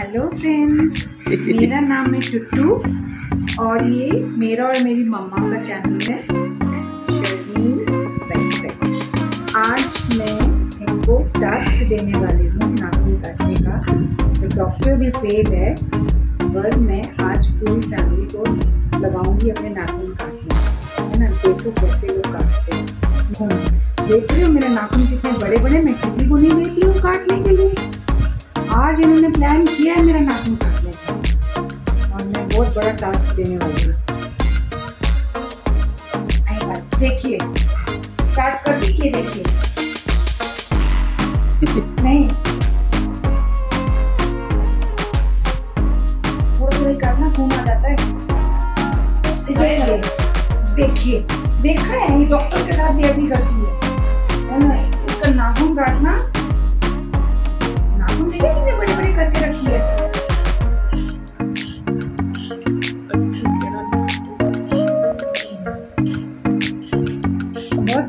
Hello friends मेरा नाम है टुट्टू और ये मेरा और मेरी मम्मा का चैनल है आज मैं इनको टास्क देने वाली हूँ, नाखून काटने का। तो डॉक्टर भी फेल है, पर मैं आज पूरी फैमिली को लगाऊँगी अपने नाखून काटने। है ना? देखो कैसे लोग काटते हैं। देख रहे हो मेरे नाखून कितने बड़े बड़े मैं किसी को नहीं देती हूँ काटने के लिए। आज इन्होंने प्लान किया है, मेरा नाखून काटने का और मैं बहुत बड़ा टास्क देने वाली हूँ। देखिए स्टार्ट कर दीजिए, देखिए। नहीं। है देखिए देखा है डॉक्टर के साथ भी ऐसी करती है। इसका नाखून काटना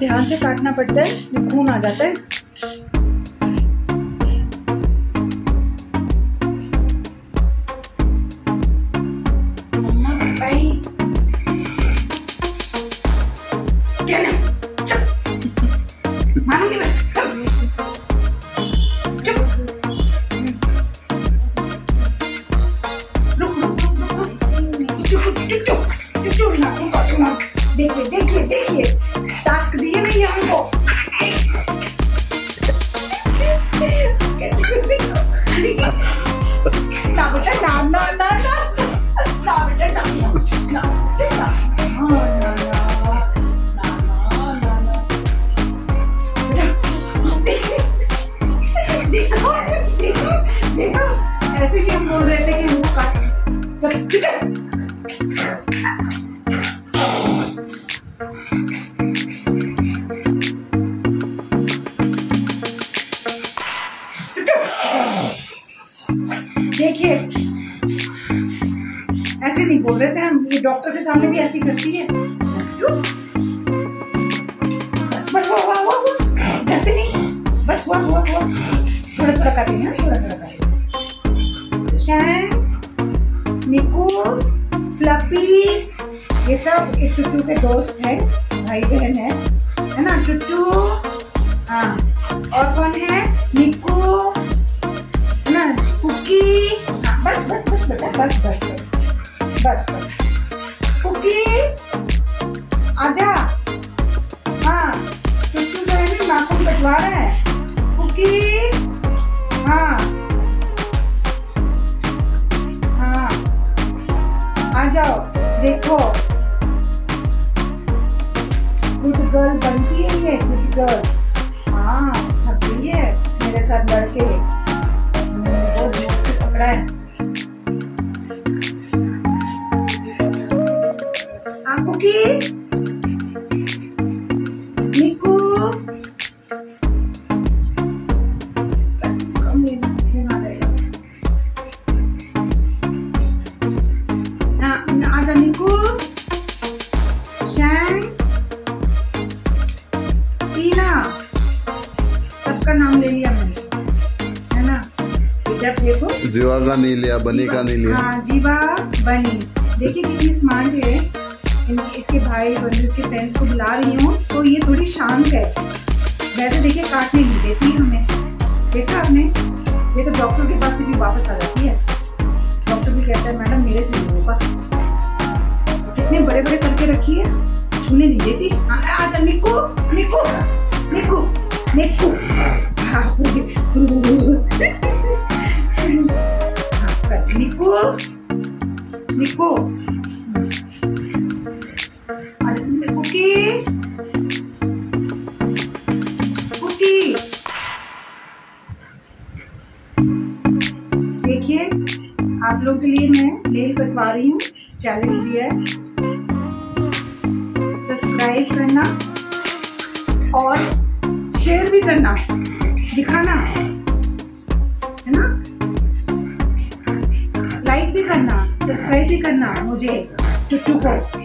ध्यान से काटना पड़ता है खून आ जाता है। मानूँगी देखो देखो ऐसे ही हम बोल रहे थे कि हमको काट ऐसे नहीं बोल रहे थे हम। ये डॉक्टर के सामने भी ऐसी करती है। बस बस हुआ हुआ हुआ डरते नहीं। बस हुआ हुआ हुआ। थोड़ा थोड़ा काटेंगे हाँ थोड़ा थोड़ा काटेंगे शैन निकू फ्लपी ये सब एक टुट्टू के दोस्त है भाई बहन है है ना? टुट्टू हाँ और कौन है? निकू ना? कुकी हाँ, बस बस बस बेटा बस बस बस बस बस। कुकी आजा। हाँ टुट्टू जो है नाखून कटवा रहा है। कुकी हाँ। हाँ। आ जाओ, देखो। गुड गर्ल बनती है ये गुड गर्ल हाँ थक गई है मेरे साथ लड़के। सबका नाम ले लिया मैंने है ना? जब देखो। जीवा का नहीं लिया बनी का नहीं लिया। हाँ जीवा बनी। देखिए कितनी स्मार्ट है। इसके भाई बंधु इसके फ्रेंड्स को बुला रही हूँ तो ये थोड़ी शांत है। वैसे देखिए काटने नहीं देती है हमें देखा आपने? ये तो डॉक्टर के पास से भी वापस आ जाती है। डॉक्टर भी कहता है मैडम मेरे से नहीं होगा। कितने बड़े बड़े करके रखी है। छूने नहीं देती। आजा निको निको निको निको। हाँ, हाँ, निको निको। के लिए मैं नेल कटवा रही हूँ। चैलेंज दिया है। सब्सक्राइब करना और शेयर भी करना। दिखाना। है ना? लाइक भी करना सब्सक्राइब भी करना मुझे, टुट्टू को।